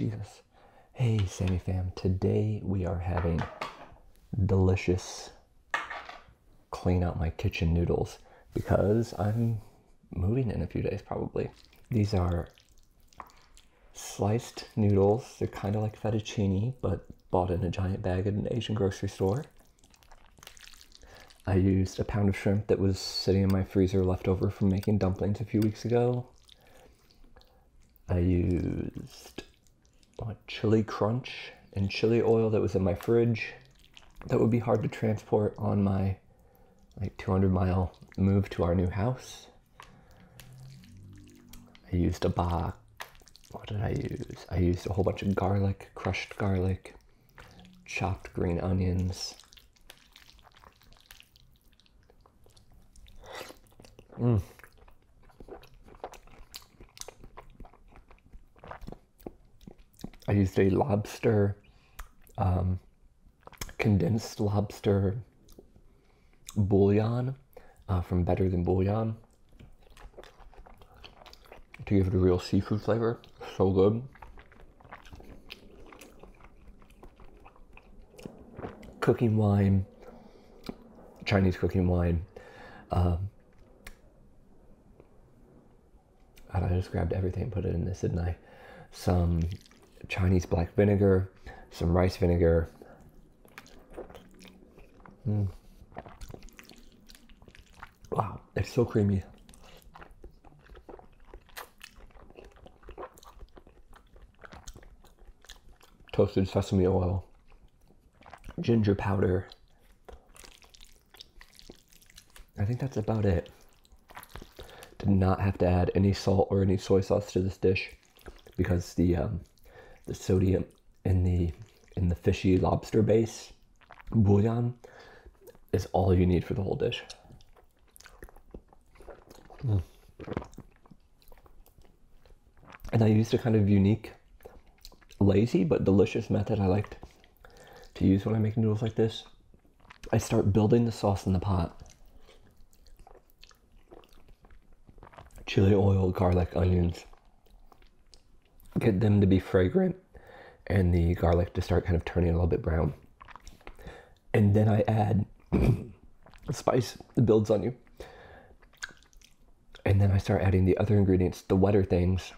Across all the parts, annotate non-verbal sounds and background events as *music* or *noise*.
Jesus. Hey, Sammie fam. Today we are having delicious clean out my kitchen noodles because I'm moving in a few days probably. These are sliced noodles. They're kind of like fettuccine, but bought in a giant bag at an Asian grocery store. I used a pound of shrimp that was sitting in my freezer left over from making dumplings a few weeks ago. I used chili crunch and chili oil that was in my fridge. That would be hard to transport on my like 200 mile move to our new house. I used a bok. What did I use? I used a whole bunch of garlic, crushed garlic, chopped green onions. Mm. I used a lobster, um, condensed lobster bouillon uh, from Better Than Bouillon to give it a real seafood flavor. So good. Cooking wine, Chinese cooking wine. Um, I just grabbed everything and put it in this, didn't I? Some Chinese black vinegar, some rice vinegar. Mm. Wow, it's so creamy. Toasted sesame oil, ginger powder. I think that's about it. Did not have to add any salt or any soy sauce to this dish because the um, the sodium in the in the fishy lobster base bouillon is all you need for the whole dish. Mm. And I used a kind of unique, lazy but delicious method I liked to use when I make noodles like this. I start building the sauce in the pot. Chili oil, garlic, onions. Get them to be fragrant and the garlic to start kind of turning a little bit brown. And then I add *clears throat* spice that builds on you. And then I start adding the other ingredients, the wetter things,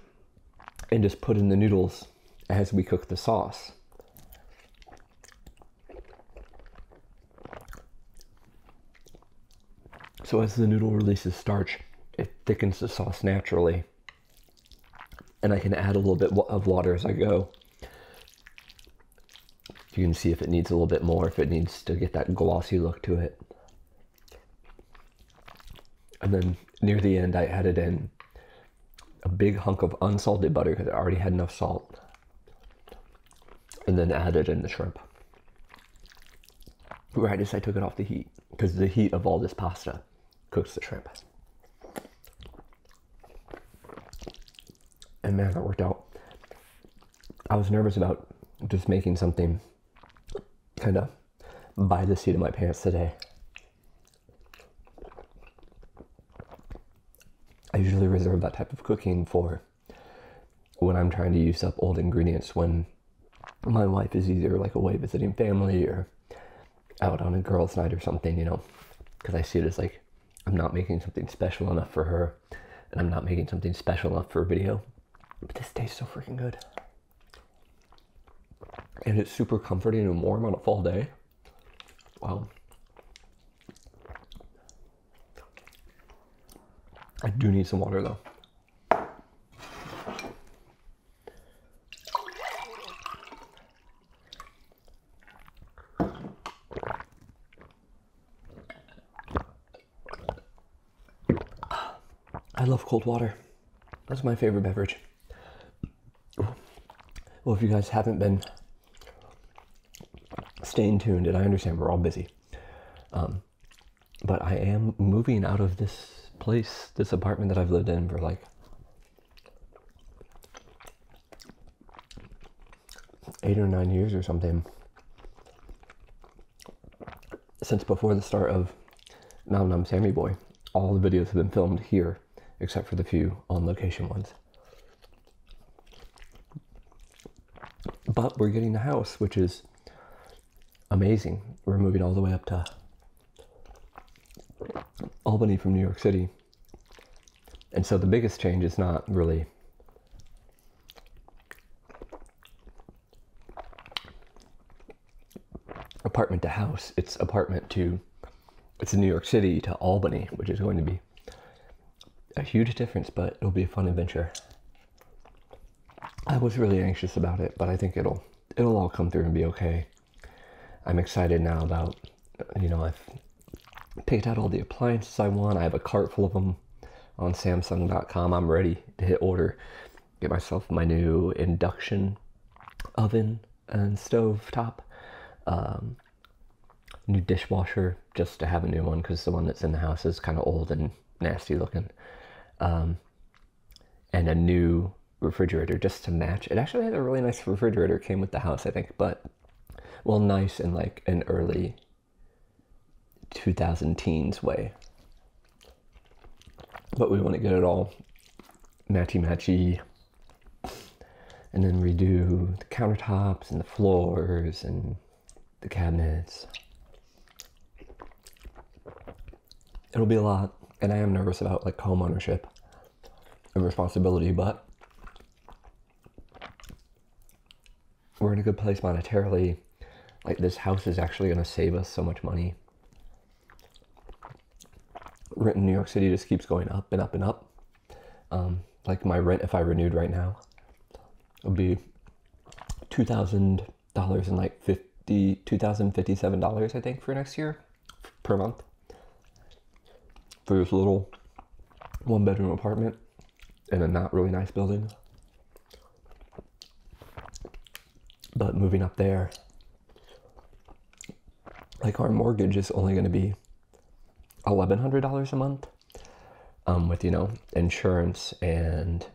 and just put in the noodles as we cook the sauce. So as the noodle releases starch, it thickens the sauce naturally. And I can add a little bit of water as I go. You can see if it needs a little bit more, if it needs to get that glossy look to it. And then near the end, I added in a big hunk of unsalted butter because I already had enough salt. And then added in the shrimp. Right as I took it off the heat, because the heat of all this pasta cooks the shrimp. And man, that worked out. I was nervous about just making something kind of by the seat of my pants today. I usually reserve that type of cooking for when I'm trying to use up old ingredients when my wife is either like away visiting family or out on a girls' night or something, you know, because I see it as like I'm not making something special enough for her and I'm not making something special enough for a video. But this tastes so freaking good. And it's super comforting and warm on a fall day. Wow. I do need some water though. I love cold water. That's my favorite beverage. Well, if you guys haven't been staying tuned, and I understand we're all busy, um, but I am moving out of this place, this apartment that I've lived in for like eight or nine years or something. Since before the start of Nom Nom Sammie Boy, all the videos have been filmed here, except for the few on location ones. but we're getting the house, which is amazing. We're moving all the way up to Albany from New York City. And so the biggest change is not really apartment to house, it's apartment to it's New York City to Albany, which is going to be a huge difference, but it'll be a fun adventure. I was really anxious about it, but I think it'll it'll all come through and be okay. I'm excited now about you know I've picked out all the appliances I want. I have a cart full of them on Samsung.com. I'm ready to hit order. Get myself my new induction oven and stove top. Um, new dishwasher just to have a new one because the one that's in the house is kind of old and nasty looking. Um, and a new refrigerator just to match. It actually had a really nice refrigerator came with the house, I think, but well, nice in like an early 2000 teens way. But we want to get it all matchy matchy and then redo the countertops and the floors and the cabinets. It'll be a lot, and I am nervous about like home ownership and responsibility, but we're in a good place monetarily. Like this house is actually going to save us so much money. Rent in New York City just keeps going up and up and up. Um, like my rent, if I renewed right now, would be two thousand dollars and like fifty two thousand fifty seven dollars, I think, for next year per month for this little one bedroom apartment in a not really nice building. But moving up there, like our mortgage is only going to be $1,100 a month um, with, you know, insurance and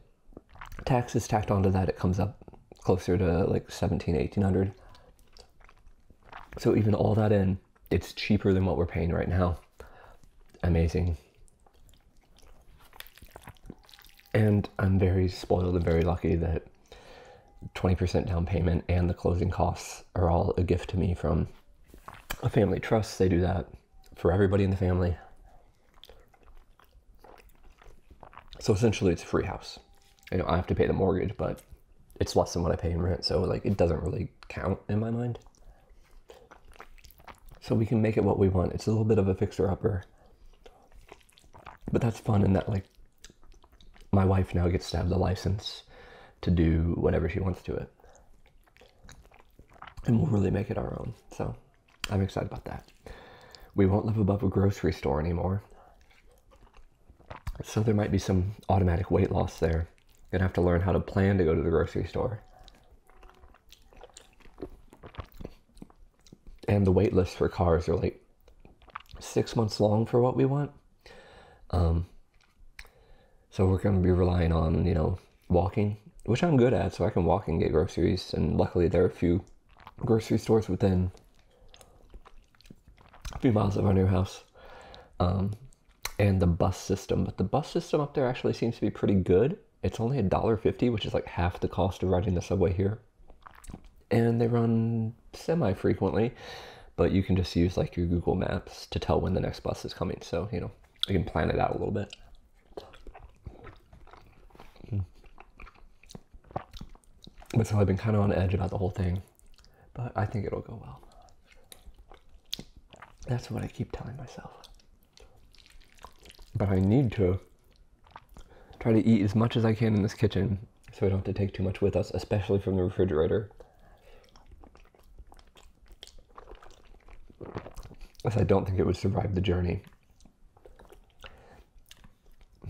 taxes tacked onto that. It comes up closer to like 17, 1800. So even all that in, it's cheaper than what we're paying right now. Amazing. And I'm very spoiled and very lucky that 20% down payment and the closing costs are all a gift to me from a family trust. They do that for everybody in the family. So essentially, it's a free house. You know, I have to pay the mortgage, but it's less than what I pay in rent. So, like, it doesn't really count in my mind. So we can make it what we want. It's a little bit of a fixer upper. But that's fun in that, like, my wife now gets to have the license to do whatever she wants to it. And we'll really make it our own. So I'm excited about that. We won't live above a grocery store anymore. So there might be some automatic weight loss there. Gonna have to learn how to plan to go to the grocery store. And the wait lists for cars are like six months long for what we want. Um, so we're to be relying on, you know, walking, which I'm good at, so I can walk and get groceries. And luckily, there are a few grocery stores within a few miles of our new house. Um, and the bus system, but the bus system up there actually seems to be pretty good. It's only a dollar fifty, which is like half the cost of riding the subway here. And they run semi frequently, but you can just use like your Google Maps to tell when the next bus is coming. So, you know, you can plan it out a little bit. But so I've been kind of on edge about the whole thing, but I think it'll go well. That's what I keep telling myself. But I need to try to eat as much as I can in this kitchen so I don't have to take too much with us, especially from the refrigerator. As I don't think it would survive the journey.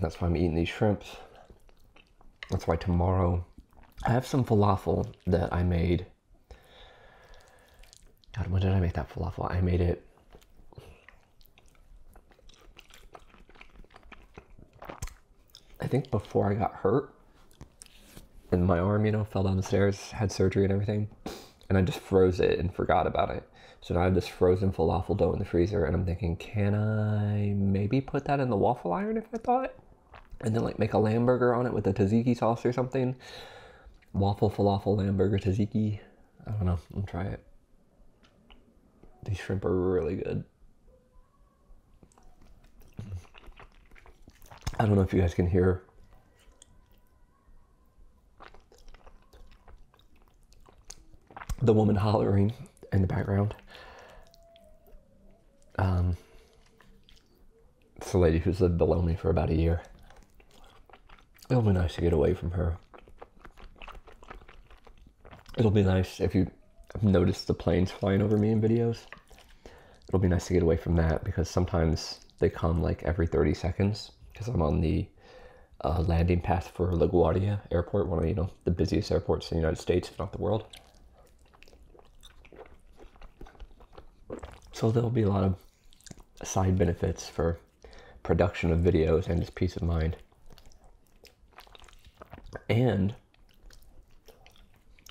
That's why I'm eating these shrimps. That's why tomorrow I have some falafel that I made. God, when did I make that falafel? I made it. I think before I got hurt and my arm, you know, fell down the stairs, had surgery and everything, and I just froze it and forgot about it. So now I have this frozen falafel dough in the freezer, and I'm thinking, can I maybe put that in the waffle iron if I thought? And then like make a lamb burger on it with a tzatziki sauce or something waffle falafel lamb burger tzatziki. I don't know. I'll try it. These shrimp are really good. I don't know if you guys can hear the woman hollering in the background. Um, it's a lady who's lived below me for about a year. It'll be nice to get away from her. It'll be nice if you have noticed the planes flying over me in videos. It'll be nice to get away from that because sometimes they come like every 30 seconds because I'm on the uh, landing path for LaGuardia Airport, one of you know the busiest airports in the United States, if not the world. So there'll be a lot of side benefits for production of videos and just peace of mind. And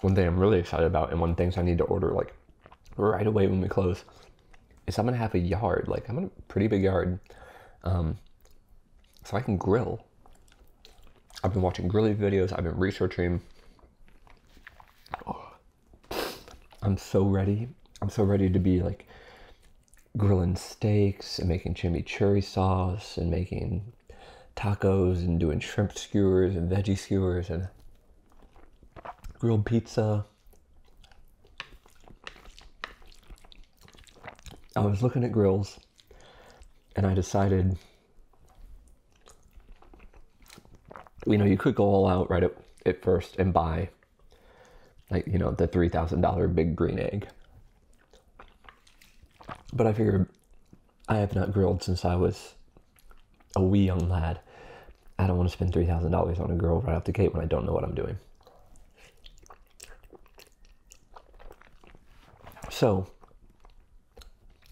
one thing I'm really excited about, and one the things I need to order like right away when we close, is I'm gonna have a yard. Like I'm in a pretty big yard, um, so I can grill. I've been watching grilling videos. I've been researching. *sighs* I'm so ready. I'm so ready to be like grilling steaks and making chimichurri sauce and making tacos and doing shrimp skewers and veggie skewers and grilled pizza. I was looking at grills and I decided, you know, you could go all out right at, at first and buy, like, you know, the $3,000 big green egg. But I figured I have not grilled since I was a wee young lad. I don't want to spend $3,000 on a grill right off the gate when I don't know what I'm doing. So,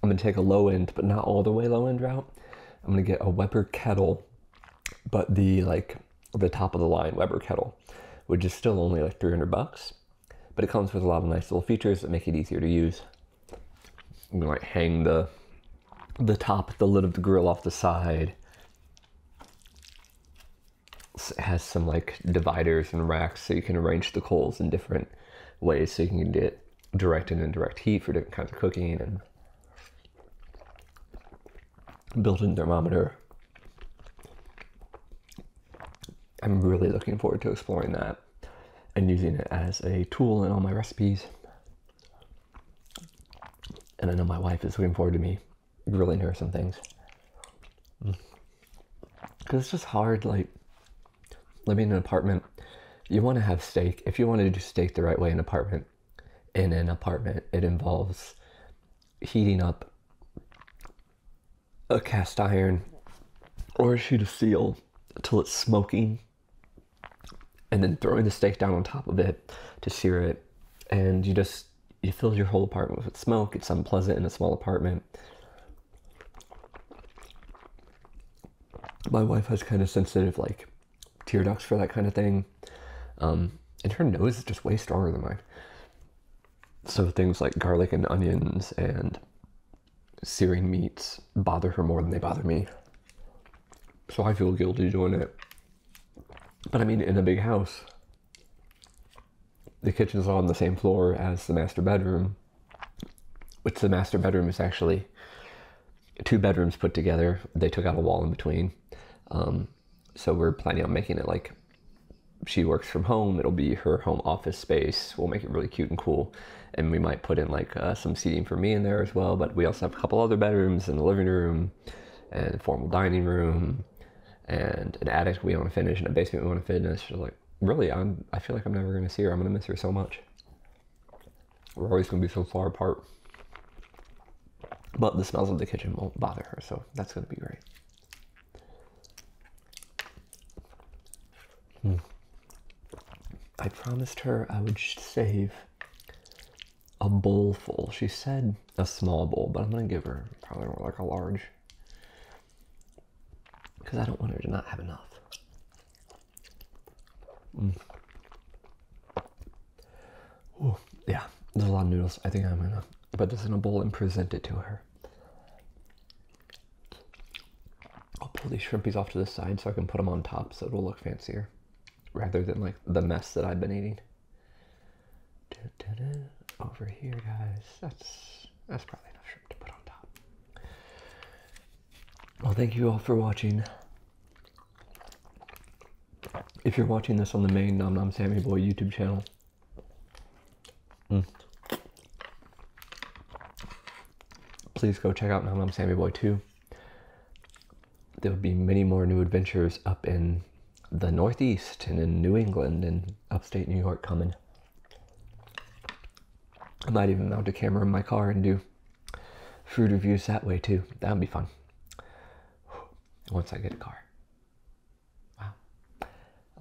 I'm going to take a low end, but not all the way low end route. I'm going to get a Weber kettle, but the like the top of the line Weber kettle, which is still only like 300 bucks, but it comes with a lot of nice little features that make it easier to use. I'm to like hang the the top, the lid of the grill off the side. It has some like dividers and racks so you can arrange the coals in different ways so you can get direct and indirect heat for different kinds of cooking and built-in thermometer. I'm really looking forward to exploring that and using it as a tool in all my recipes. And I know my wife is looking forward to me grilling her some things. Because mm. it's just hard, like, living in an apartment. You want to have steak. If you want to do steak the right way in an apartment, in an apartment, it involves heating up a cast iron or a sheet of steel until it's smoking and then throwing the steak down on top of it to sear it. And you just you fill your whole apartment with smoke. It's unpleasant in a small apartment. My wife has kind of sensitive like tear ducts for that kind of thing. Um, and her nose is just way stronger than mine. So things like garlic and onions and searing meats bother her more than they bother me. So I feel guilty doing it. But I mean, in a big house, the kitchen's on the same floor as the master bedroom, which the master bedroom is actually two bedrooms put together. They took out a wall in between. Um, so we're planning on making it like she works from home. It'll be her home office space. We'll make it really cute and cool. And we might put in like uh, some seating for me in there as well. But we also have a couple other bedrooms and a living room and formal dining room and an attic we want to finish and a basement we want to finish. She's like, really, I'm, I feel like I'm never going to see her. I'm going to miss her so much. We're always going to be so far apart. But the smells of the kitchen won't bother her, so that's going to be great. Hmm. I promised her I would save a bowl full. She said a small bowl, but I'm gonna give her probably more like a large because I don't want her to not have enough. Mm. Ooh, yeah, there's a lot of noodles. I think I'm gonna put this in a bowl and present it to her. I'll pull these shrimpies off to the side so I can put them on top so it'll look fancier rather than like the mess that I've been eating. over here, guys. That's that's probably enough shrimp to. Well, thank you all for watching. If you're watching this on the main Nom Nom Sammie Boy YouTube channel, mm, please go check out Nom Nom Sammie Boy 2. There will be many more new adventures up in the Northeast and in New England and upstate New York coming. I might even mount a camera in my car and do food reviews that way too. That would be fun once I get a car. Wow.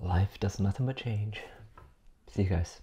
Life does nothing but change. See you guys.